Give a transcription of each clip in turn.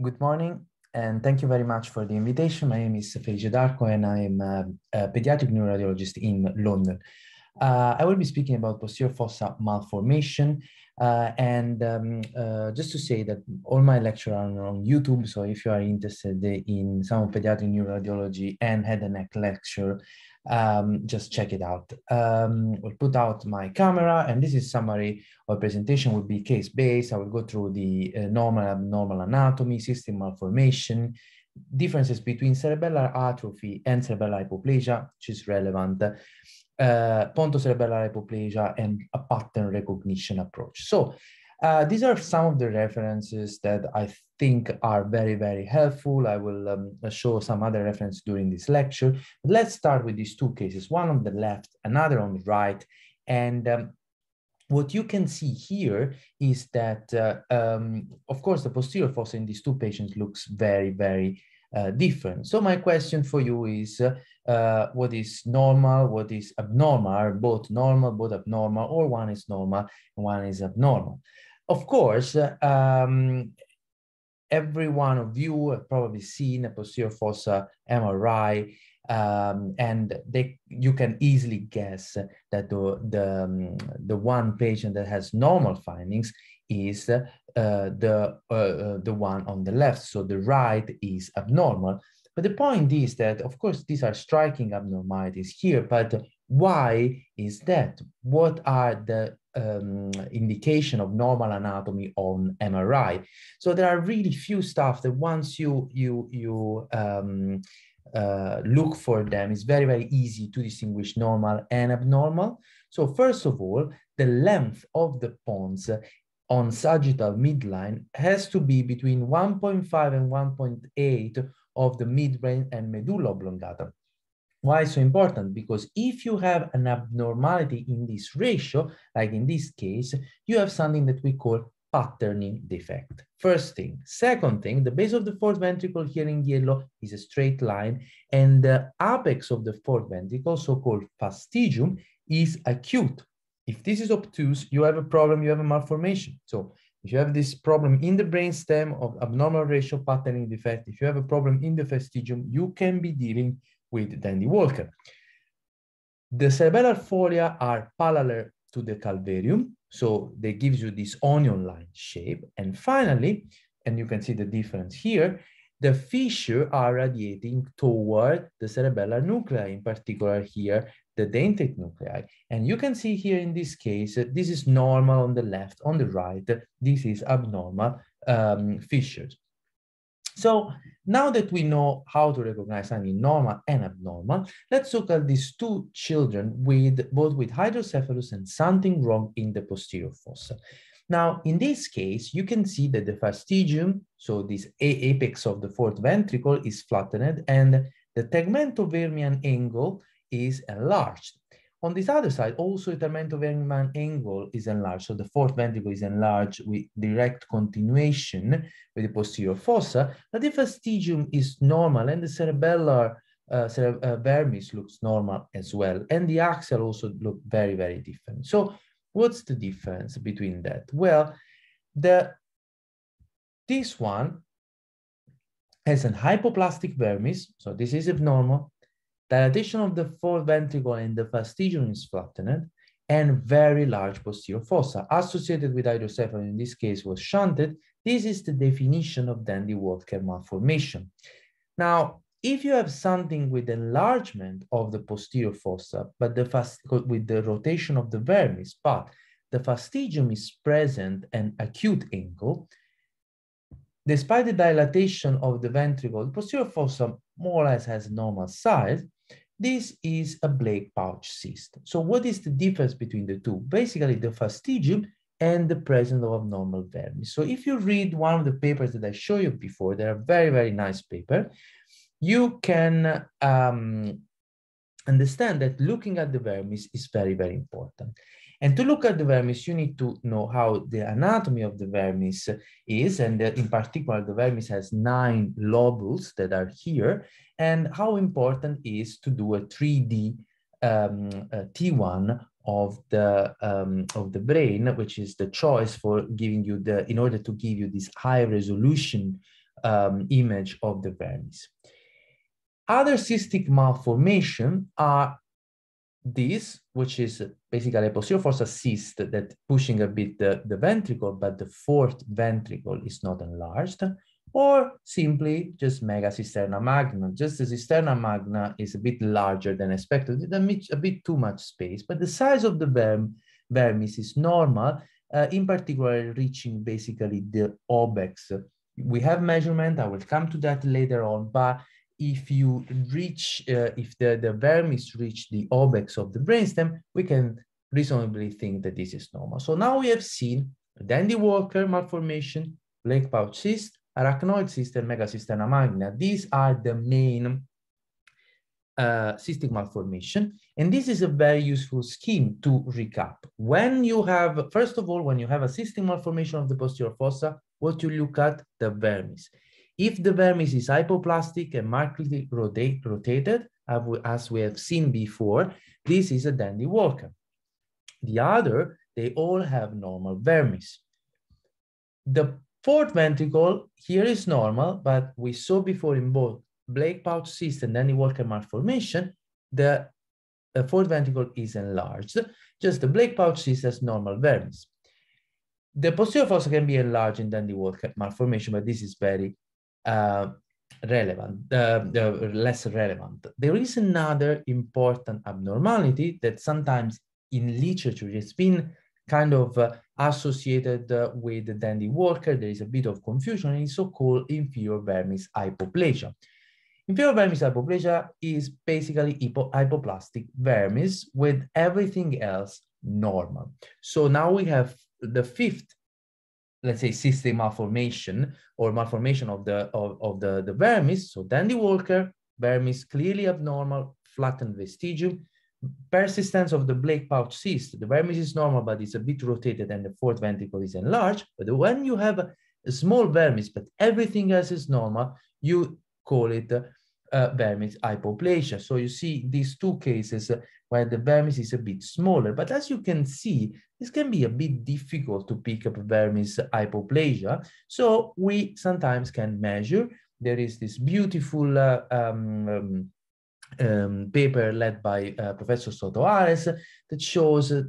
Good morning, and thank you very much for the invitation. My name is Felice D'Arco, and I am a, a pediatric neuroradiologist in London. Uh, I will be speaking about posterior fossa malformation, uh, and um, uh, just to say that all my lectures are on YouTube, so if you are interested in some pediatric neuroradiology and head and neck lecture, um, just check it out. Um, we'll put out my camera and this is summary of presentation will be case-based. I will go through the uh, normal abnormal anatomy, cystic malformation, differences between cerebellar atrophy and cerebellar hypoplasia, which is relevant, uh, pontocerebellar hypoplasia and a pattern recognition approach. So uh, these are some of the references that I think are very, very helpful. I will um, show some other reference during this lecture. But let's start with these two cases, one on the left, another on the right. And um, what you can see here is that, uh, um, of course, the posterior fossa in these two patients looks very, very uh, different. So my question for you is, uh, what is normal, what is abnormal, both normal, both abnormal, or one is normal and one is abnormal. Of course, um, every one of you have probably seen a posterior fossa MRI, um, and they, you can easily guess that the, the, um, the one patient that has normal findings is uh, the, uh, uh, the one on the left. So the right is abnormal. But the point is that, of course, these are striking abnormalities here, but why is that? What are the um, indication of normal anatomy on MRI? So there are really few stuff that once you you you um, uh, look for them, it's very very easy to distinguish normal and abnormal. So first of all, the length of the pons on sagittal midline has to be between 1.5 and 1.8 of the midbrain and medulla oblongata. Why so important? Because if you have an abnormality in this ratio, like in this case, you have something that we call patterning defect. First thing. Second thing, the base of the fourth ventricle here in yellow is a straight line, and the apex of the fourth ventricle, so-called fastigium, is acute. If this is obtuse, you have a problem, you have a malformation. So if you have this problem in the brainstem of abnormal ratio patterning defect, if you have a problem in the fastigium, you can be dealing with Dandy Walker. The cerebellar folia are parallel to the calvarium, so they gives you this onion line shape. And finally, and you can see the difference here, the fissure are radiating toward the cerebellar nuclei, in particular here, the dentate nuclei. And you can see here in this case, this is normal on the left, on the right, this is abnormal um, fissures. So now that we know how to recognize something normal and abnormal, let's look at these two children with both with hydrocephalus and something wrong in the posterior fossa. Now, in this case, you can see that the fastigium, so this apex of the fourth ventricle is flattened and the tegmentovermian angle is enlarged. On this other side, also the tegmentovermian angle is enlarged. So the fourth ventricle is enlarged with direct continuation with the posterior fossa, but the fastigium is normal and the cerebellar uh, cere uh, vermis looks normal as well. And the axial also look very, very different. So what's the difference between that? Well, the this one has an hypoplastic vermis, so this is abnormal, Dilatation of the fourth ventricle and the fastigium is flattened and very large posterior fossa associated with hydrocephalus in this case was shunted. This is the definition of Dandy Walker malformation. Now, if you have something with enlargement of the posterior fossa, but the fast with the rotation of the vermis, but the fastigium is present and acute angle, despite the dilatation of the ventricle, the posterior fossa more or less has normal size, this is a Blake pouch cyst. So what is the difference between the two? Basically the fastigium and the presence of abnormal vermis. So if you read one of the papers that I showed you before, they're a very, very nice paper, you can um, understand that looking at the vermis is very, very important. And to look at the vermis, you need to know how the anatomy of the vermis is, and in particular, the vermis has nine lobules that are here, and how important is to do a 3D um, a T1 of the um, of the brain, which is the choice for giving you the in order to give you this high resolution um, image of the vermis. Other cystic malformation are this, which is basically a posterior fossa cyst that pushing a bit the, the ventricle, but the fourth ventricle is not enlarged, or simply just megacisterna magna. Just the cisterna magna is a bit larger than expected, a bit too much space, but the size of the verm, vermis is normal, uh, in particular reaching basically the obex. We have measurement, I will come to that later on, but if you reach, uh, if the, the vermis reach the obex of the brainstem, we can reasonably think that this is normal. So now we have seen Dandy Walker malformation, Blake pouch cyst, arachnoid cyst, and megacisterna magna. These are the main uh, cystic malformation. And this is a very useful scheme to recap. When you have, first of all, when you have a cystic malformation of the posterior fossa, what you look at? The vermis. If the vermis is hypoplastic and markedly rotate, rotated, as we have seen before, this is a dandy walker. The other, they all have normal vermis. The fourth ventricle here is normal, but we saw before in both Blake pouch cyst and dandy walker malformation, the, the fourth ventricle is enlarged. Just the Blake pouch cyst has normal vermis. The posterior fossa can be enlarged in dandy walker malformation, but this is very uh, relevant, uh, less relevant. There is another important abnormality that sometimes in literature has been kind of uh, associated uh, with the dandy walker. There is a bit of confusion in so-called inferior vermis hypoplasia. Inferior vermis hypoplasia is basically hypo hypoplastic vermis with everything else normal. So now we have the fifth let's say cystic malformation or malformation of the of, of the, the vermis. So Dandy Walker, vermis clearly abnormal, flattened fastigium, persistence of the Blake pouch cyst. The vermis is normal, but it's a bit rotated and the fourth ventricle is enlarged. But when you have a, a small vermis, but everything else is normal, you call it uh, vermis hypoplasia. So you see these two cases where the vermis is a bit smaller, but as you can see, this can be a bit difficult to pick up vermis hypoplasia. So we sometimes can measure. There is this beautiful uh, um, um, um, paper led by uh, Professor Sotoares that shows uh,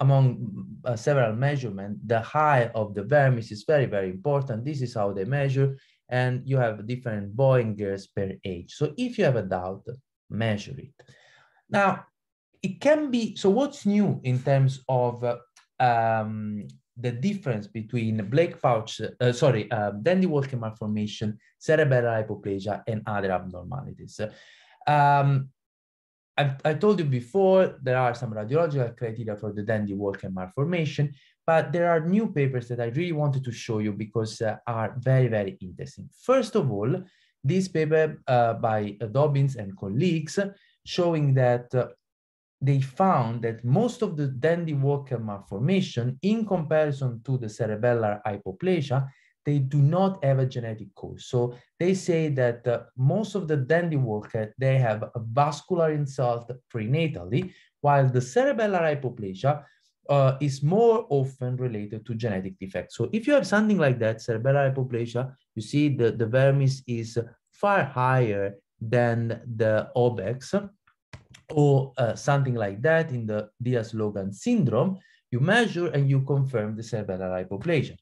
among uh, several measurements, the height of the vermis is very, very important. This is how they measure and you have different Boingers per age. So if you have a doubt, measure it. Now, it can be, so what's new in terms of uh, um, the difference between Blake pouch, uh, sorry, uh, Dandy Walker malformation, cerebellar hypoplasia, and other abnormalities. Um, I've, I told you before, there are some radiological criteria for the Dandy Walker malformation, but there are new papers that I really wanted to show you because uh, are very, very interesting. First of all, this paper uh, by Dobyns and colleagues showing that uh, they found that most of the Dandy Walker malformation in comparison to the cerebellar hypoplasia, they do not have a genetic cause. So they say that uh, most of the Dandy Walker, they have a vascular insult prenatally, while the cerebellar hypoplasia, uh, is more often related to genetic defects. So if you have something like that, cerebellar hypoplasia, you see the, the vermis is far higher than the obex or uh, something like that in the Diaz-Logan syndrome, you measure and you confirm the cerebellar hypoplasia.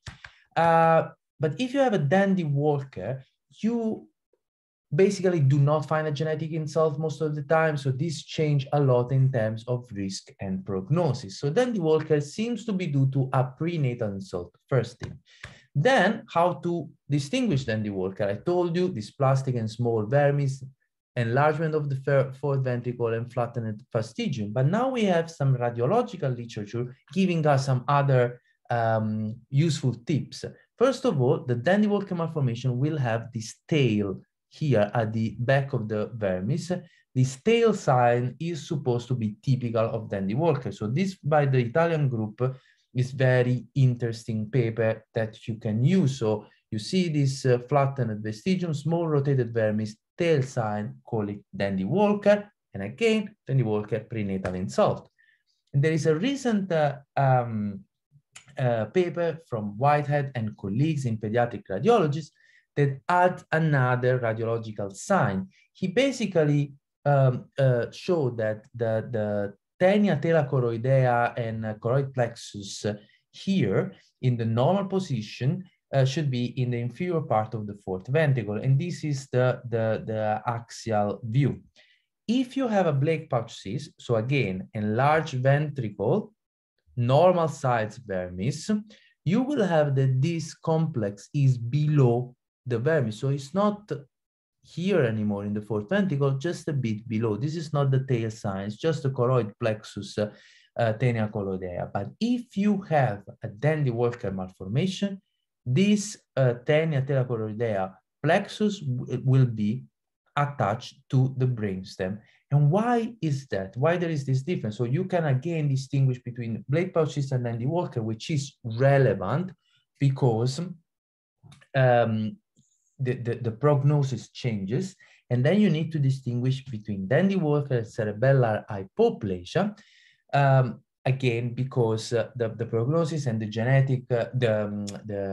Uh, but if you have a dandy walker, you basically do not find a genetic insult most of the time. So this change a lot in terms of risk and prognosis. So the Walker seems to be due to a prenatal insult, first thing. Then how to distinguish Dandy Walker? I told you this plastic and small vermis, enlargement of the fourth ventricle and flattened fastigium. But now we have some radiological literature giving us some other um, useful tips. First of all, the Dandy Walker malformation will have this tail here at the back of the vermis, this tail sign is supposed to be typical of Dandy Walker. So this by the Italian group is very interesting paper that you can use. So you see this uh, flattened fastigium, small rotated vermis, tail sign, call it Dandy Walker. And again, Dandy Walker prenatal insult. And there is a recent uh, um, uh, paper from Whitehead and colleagues in pediatric radiologists that add another radiological sign. He basically um, uh, showed that the, the Taenia tela and choroid plexus here in the normal position uh, should be in the inferior part of the fourth ventricle. And this is the, the, the axial view. If you have a Blake pouch cyst, so again, enlarged ventricle, normal size vermis, you will have that this complex is below the vermis. So it's not here anymore in the fourth ventricle, just a bit below. This is not the tail sign, it's just the choroid plexus uh, uh, taenia choroidea. But if you have a Dandy Walker malformation, this uh, taenia choroidea plexus will be attached to the brainstem. And why is that? Why there is this difference? So you can again distinguish between Blake pouch cyst and Dandy Walker, which is relevant because um, the, the, the, prognosis changes. And then you need to distinguish between Dandy Walker and cerebellar hypoplasia. Um, again, because uh, the, the prognosis and the genetic, uh, the, um, the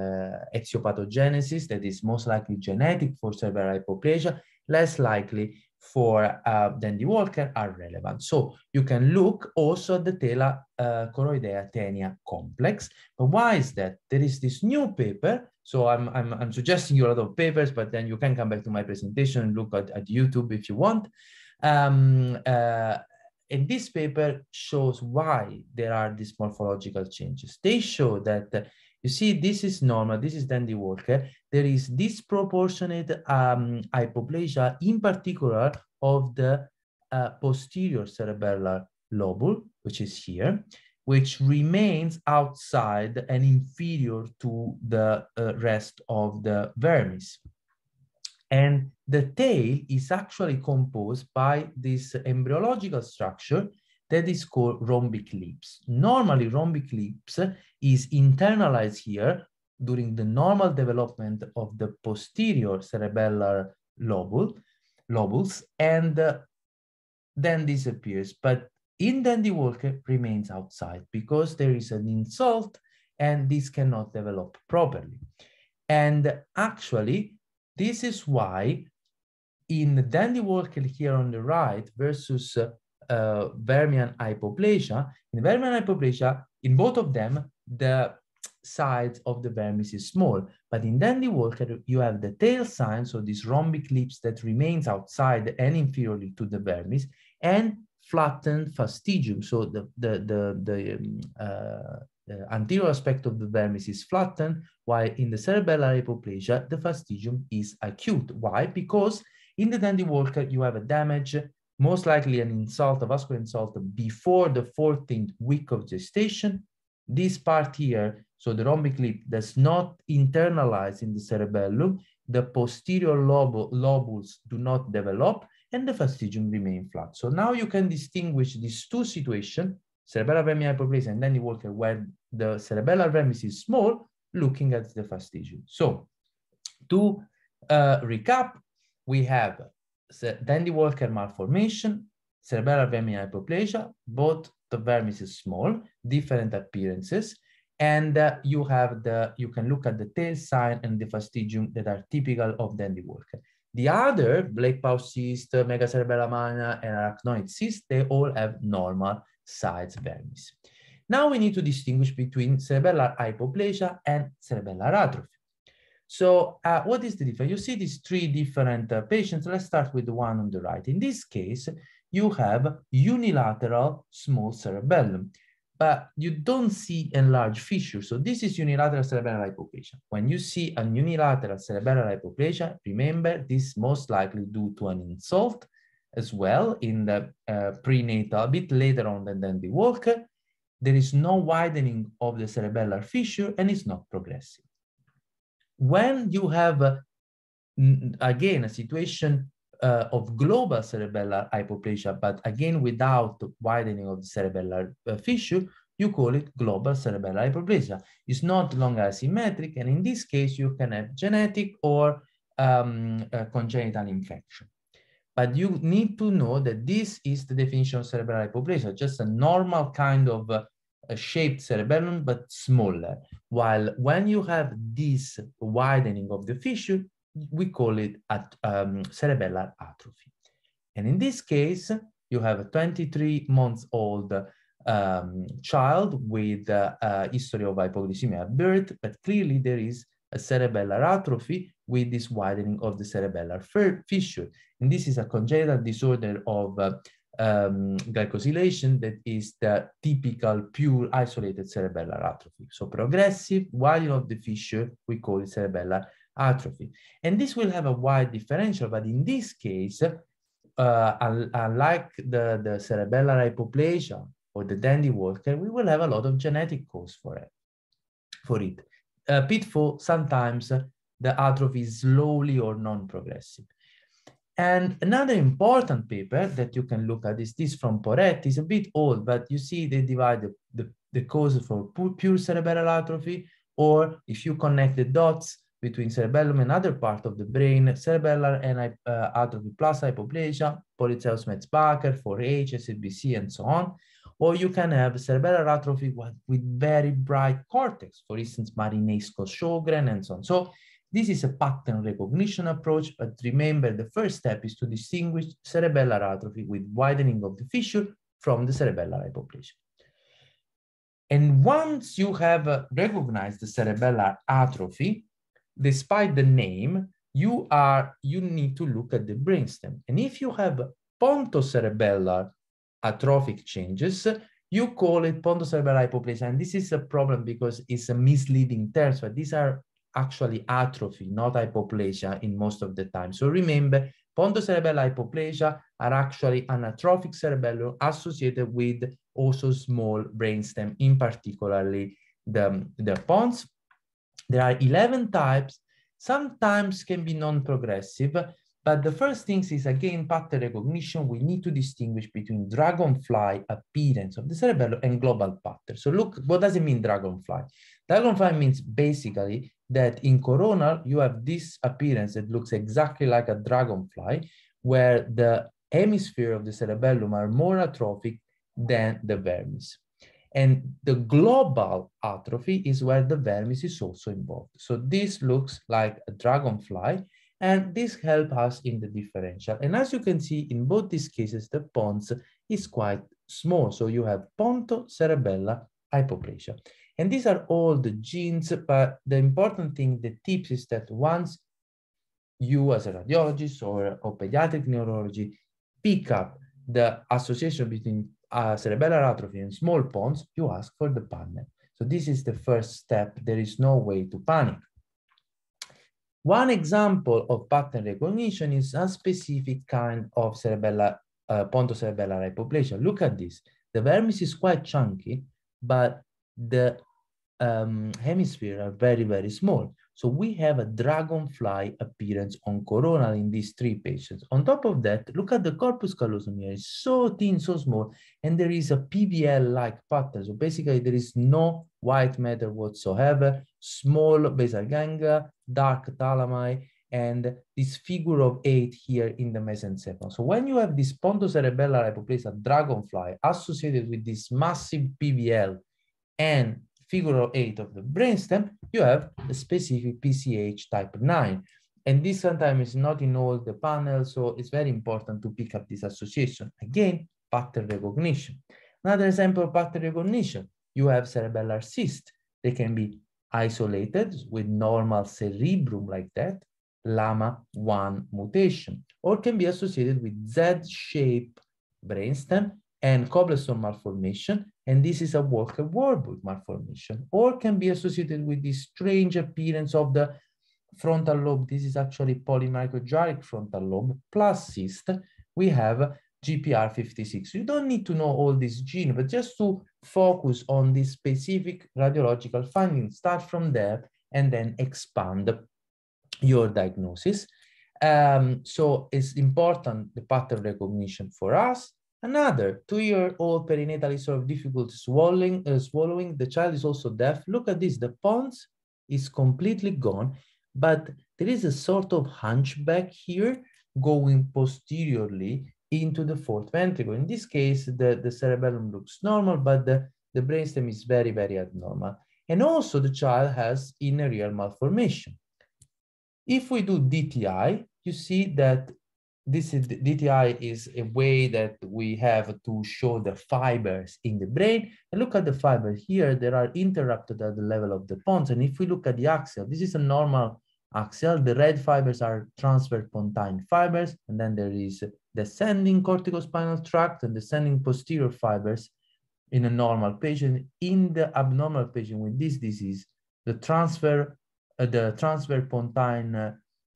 etiopathogenesis that is most likely genetic for cerebral hypoplasia, less likely for uh, Dandy Walker are relevant. So you can look also at the Tela uh, choroidea tenia complex. But why is that? There is this new paper. So I'm, I'm, I'm suggesting you a lot of papers, but then you can come back to my presentation and look at, at YouTube if you want. Um, uh, and this paper shows why there are these morphological changes. They show that you see, this is normal, this is Dandy Walker. There is disproportionate um, hypoplasia, in particular of the uh, posterior cerebellar lobule, which is here, which remains outside and inferior to the uh, rest of the vermis. And the tail is actually composed by this embryological structure that is called rhombic lips. Normally, rhombic lips is internalized here during the normal development of the posterior cerebellar lobule, lobules, and uh, then disappears. But in Dandy Walker remains outside because there is an insult and this cannot develop properly. And actually, this is why in Dandy Walker here on the right versus uh, uh, Vermian hypoplasia. In Vermian hypoplasia, in both of them, the sides of the vermis is small. But in Dandy Walker, you have the tail sign, so this rhombic lips that remains outside and inferiorly to the vermis, and flattened fastigium. So the, the, the, the, um, uh, the anterior aspect of the vermis is flattened, while in the cerebellar hypoplasia, the fastigium is acute. Why? Because in the Dandy Walker, you have a damage most likely an insult, a vascular insult before the 14th week of gestation. This part here, so the rhombic lip does not internalize in the cerebellum, the posterior lob lobules do not develop, and the fastigium remain flat. So now you can distinguish these two situations, cerebellar vermis hypoplasia and Dandy Walker, where the cerebellar vermis is small, looking at the fastigium. So to uh, recap, we have Dandy Walker malformation, cerebellar vermis hypoplasia, both the vermis is small, different appearances, and uh, you have the, you can look at the tail sign and the fastigium that are typical of Dandy Walker. The other, Blake pouch cyst, megacisterna magna, and arachnoid cyst, they all have normal size vermis. Now we need to distinguish between cerebellar hypoplasia and cerebellar atrophy. So uh, what is the difference? You see these three different uh, patients. Let's start with the one on the right. In this case, you have unilateral small cerebellum, but you don't see enlarged fissure. So this is unilateral cerebellar hypoplasia. When you see a unilateral cerebellar hypoplasia, remember this most likely due to an insult as well in the uh, prenatal, a bit later on than, than the Walker. There is no widening of the cerebellar fissure and it's not progressive when you have, uh, again, a situation uh, of global cerebellar hypoplasia, but again, without widening of the cerebellar uh, fissure, you call it global cerebellar hypoplasia. It's not longer asymmetric, and in this case, you can have genetic or um, congenital infection. But you need to know that this is the definition of cerebellar hypoplasia, just a normal kind of uh, shaped cerebellum, but smaller. While when you have this widening of the fissure, we call it at, um, cerebellar atrophy. And in this case, you have a 23 months old um, child with a, a history of hypoglycemia at birth, but clearly there is a cerebellar atrophy with this widening of the cerebellar fissure. And this is a congenital disorder of uh, um, glycosylation that is the typical pure isolated cerebellar atrophy. So progressive widening of the fissure, we call it cerebellar atrophy. And this will have a wide differential, but in this case, uh, unlike the, the cerebellar hypoplasia or the Dandy Walker, we will have a lot of genetic cause for it. For it. Uh, pitfall, sometimes the atrophy is slowly or non-progressive. And another important paper that you can look at is this from Poretti. It's a bit old, but you see they divide the, the, the for pure cerebellar atrophy, or if you connect the dots between cerebellum and other part of the brain, cerebellar and uh, atrophy plus hypoplasia, Pelizaeus-Merzbacher, 4H, SABC, and so on. Or you can have cerebellar atrophy with very bright cortex, for instance, Marinesco-Sjogren, and so on. So this is a pattern recognition approach, but remember the first step is to distinguish cerebellar atrophy with widening of the fissure from the cerebellar hypoplasia. And once you have uh, recognized the cerebellar atrophy, despite the name, you are you need to look at the brainstem. And if you have pontocerebellar atrophic changes, you call it pontocerebellar hypoplasia. And this is a problem because it's a misleading term. So these are actually atrophy, not hypoplasia in most of the time. So remember, pontocerebellar hypoplasia are actually an atrophic cerebellum associated with also small brainstem, in particularly the, the pons. There are 11 types, sometimes can be non-progressive, but the first things is again pattern recognition. We need to distinguish between dragonfly appearance of the cerebellum and global pattern. So look, what does it mean dragonfly? Dragonfly means basically that in coronal, you have this appearance that looks exactly like a dragonfly, where the hemisphere of the cerebellum are more atrophic than the vermis. And the global atrophy is where the vermis is also involved. So this looks like a dragonfly, and this helps us in the differential. And as you can see, in both these cases, the pons is quite small. So you have pontocerebellar hypoplasia. And these are all the genes, but the important thing, the tips is that once you as a radiologist or, or pediatric neurology pick up the association between uh, cerebellar atrophy and small pons, you ask for the panel. So this is the first step. There is no way to panic. One example of pattern recognition is a specific kind of cerebellar, uh, pontocerebellar hypoplasia. Look at this. The vermis is quite chunky, but the um, hemisphere are very, very small. So we have a dragonfly appearance on coronal in these three patients. On top of that, look at the corpus callosum here. It's so thin, so small, and there is a PVL-like pattern. So basically, there is no white matter whatsoever, small basal ganglia, dark thalami, and this figure of eight here in the mesencephalon. So when you have this pontocerebellar hypoplasia dragonfly associated with this massive PVL and figure eight of the brainstem, you have a specific PCH type 9. And this sometimes is not in all the panels, so it's very important to pick up this association. Again, pattern recognition. Another example of pattern recognition, you have cerebellar cyst. They can be isolated with normal cerebrum like that, LAMA1 mutation, or can be associated with Z-shaped brainstem and cobblestone malformation, and this is a Walker-Warburg malformation, or can be associated with this strange appearance of the frontal lobe. This is actually polymicrogyric frontal lobe plus cyst. We have GPR56. You don't need to know all this gene, but just to focus on this specific radiological finding, start from there and then expand your diagnosis. Um, so it's important, the pattern recognition for us, Another two-year-old perinatal is sort of difficult swallowing, uh, swallowing. The child is also deaf. Look at this. The pons is completely gone, but there is a sort of hunchback here going posteriorly into the fourth ventricle. In this case, the, the cerebellum looks normal, but the, the brainstem is very, very abnormal. And also the child has inner ear malformation. If we do DTI, you see that this is DTI is a way that we have to show the fibers in the brain. And look at the fiber here, they are interrupted at the level of the pons. And if we look at the axial, this is a normal axial. The red fibers are transverse pontine fibers. And then there is descending corticospinal tract and descending posterior fibers in a normal patient. In the abnormal patient with this disease, the transverse, uh, the transverse pontine uh,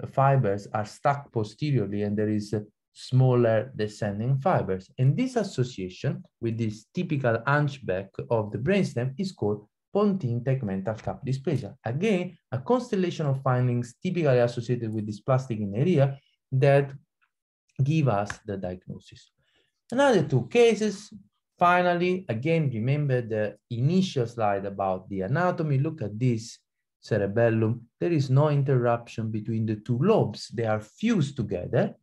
fibers are stuck posteriorly and there is smaller descending fibers. And this association with this typical hunchback of the brainstem is called pontine tegmental cup dysplasia. Again, a constellation of findings typically associated with this dysplastic area that give us the diagnosis. Another two cases, finally, again, remember the initial slide about the anatomy. Look at this cerebellum, there is no interruption between the two lobes. They are fused together.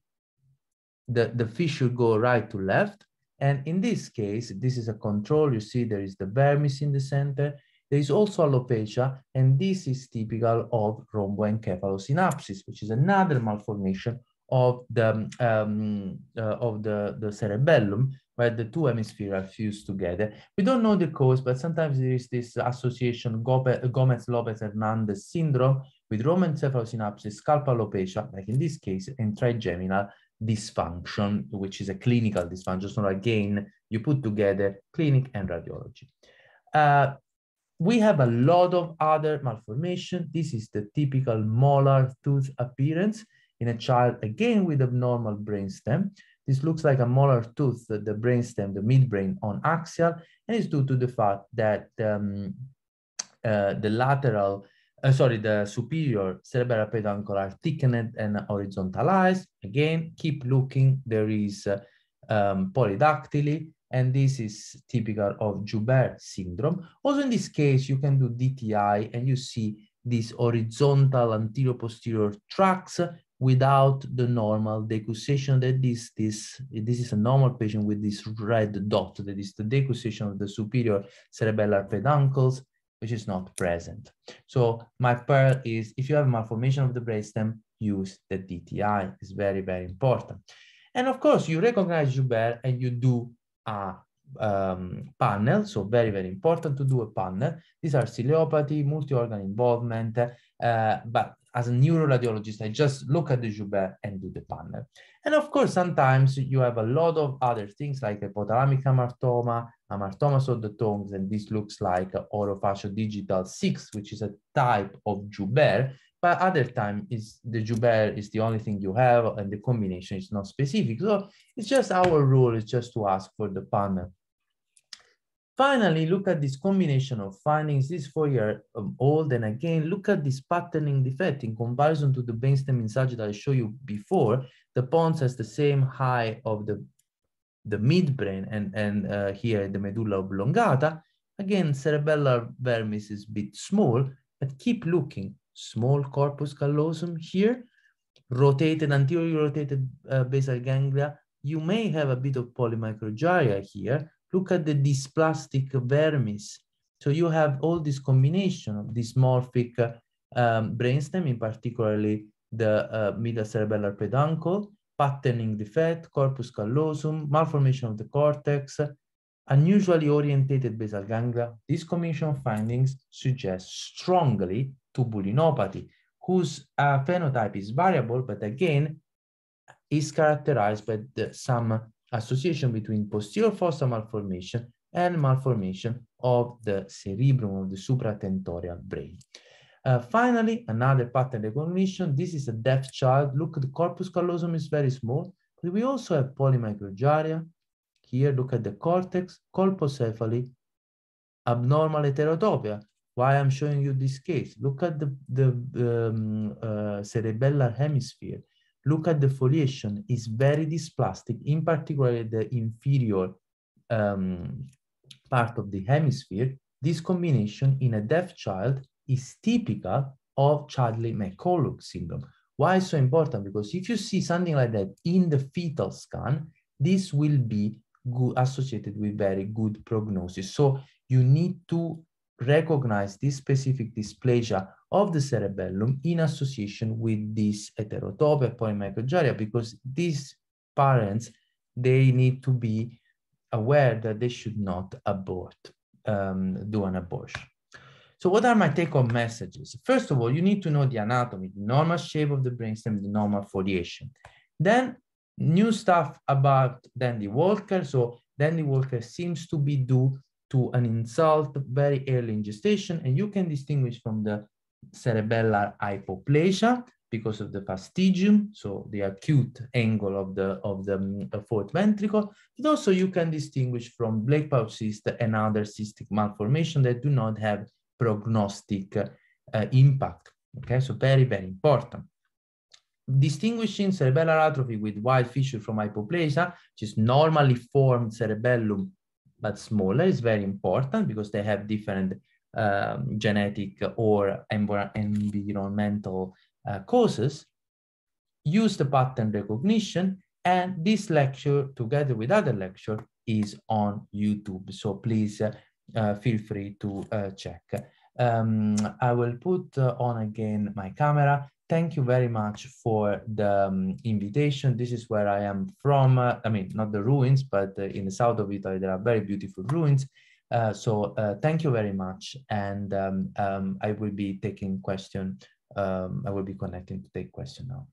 The, the fissure go right to left. And in this case, this is a control. You see there is the vermis in the center. There is also alopecia, and this is typical of rhombencephalosynapsis, which is another malformation of the um, uh, of the, the cerebellum where the two hemispheres are fused together. We don't know the cause, but sometimes there is this association Gomez-Lopez-Hernandez syndrome with rhombencephalosynapsis, scalp alopecia, like in this case, and trigeminal dysfunction, which is a clinical dysfunction. So again, you put together clinic and radiology. Uh, we have a lot of other malformation. This is the typical molar tooth appearance in a child, again with abnormal brainstem. This looks like a molar tooth, the, brainstem, the midbrain on axial, and it's due to the fact that um, uh, the lateral, uh, sorry, the superior cerebellar peduncle are thickened and horizontalized. Again, keep looking, there is uh, um, polydactyly, and this is typical of Joubert syndrome. Also in this case, you can do DTI and you see these horizontal anterior posterior tracts without the normal decussation that this, this, this is a normal patient with this red dot that is the decussation of the superior cerebellar peduncles, which is not present. So my pearl is if you have malformation of the brainstem, use the DTI. It's very, very important. And of course, you recognize Joubert and you do a um, panel. So very, very important to do a panel. These are ciliopathy, multi-organ involvement, uh, but as a neuroradiologist, I just look at the Joubert and do the panel. And of course, sometimes you have a lot of other things like hypothalamic hamartoma, hamartomas of the tongues, and this looks like orofaciodigital 6, which is a type of Joubert, but other time is the Joubert is the only thing you have and the combination is not specific. So it's just our rule is just to ask for the panel. Finally, look at this combination of findings. This four-year um, old, and again, look at this patterning defect in comparison to the brainstem in sagittal I showed you before. The pons has the same height of the, the midbrain and, and uh, here the medulla oblongata. Again, cerebellar vermis is a bit small, but keep looking. Small corpus callosum here, rotated, anteriorly rotated uh, basal ganglia. You may have a bit of polymicrogyria here, look at the dysplastic vermis. So you have all this combination of dysmorphic um, brainstem, in particularly the uh, middle cerebellar peduncle, patterning defect, corpus callosum, malformation of the cortex, unusually orientated basal ganglia. These combination findings suggest strongly tubulinopathy, whose uh, phenotype is variable, but again, is characterized by the, some association between posterior fossa malformation and malformation of the cerebrum of the supratentorial brain. Uh, finally, another pattern recognition. This is a deaf child. Look, at the corpus callosum is very small, but we also have polymicrogyria. Here, look at the cortex, colpocephaly, abnormal heterotopia. Why I'm showing you this case? Look at the, the um, uh, cerebellar hemisphere look at the foliation is very dysplastic, in particular the inferior um, part of the hemisphere. This combination in a deaf child is typical of Chudley-McCulloch syndrome. Why so important? Because if you see something like that in the fetal scan, this will be associated with very good prognosis. So you need to recognize this specific dysplasia of the cerebellum in association with this heterotopia polymicrogyria because these parents, they need to be aware that they should not abort, um, do an abortion. So what are my take-home messages? First of all, you need to know the anatomy, the normal shape of the brainstem, the normal foliation. Then new stuff about Dandy Walker. So Dandy Walker seems to be due to an insult very early in gestation, and you can distinguish from the cerebellar hypoplasia because of the fastigium, so the acute angle of the of the um, fourth ventricle. But also you can distinguish from Blake pouch cyst and other cystic malformation that do not have prognostic uh, impact. Okay, so very, very important. Distinguishing cerebellar atrophy with wild fissure from hypoplasia, which is normally formed cerebellum but smaller, is very important because they have different um, genetic or environmental uh, causes. Use the pattern recognition, and this lecture, together with other lecture, is on YouTube. So please uh, uh, feel free to uh, check. Um, I will put uh, on again my camera. Thank you very much for the um, invitation. This is where I am from. Uh, I mean, not the ruins, but uh, in the south of Italy, there are very beautiful ruins. So thank you very much. And um, um, I will be taking question. Um, I will be connecting to take question now.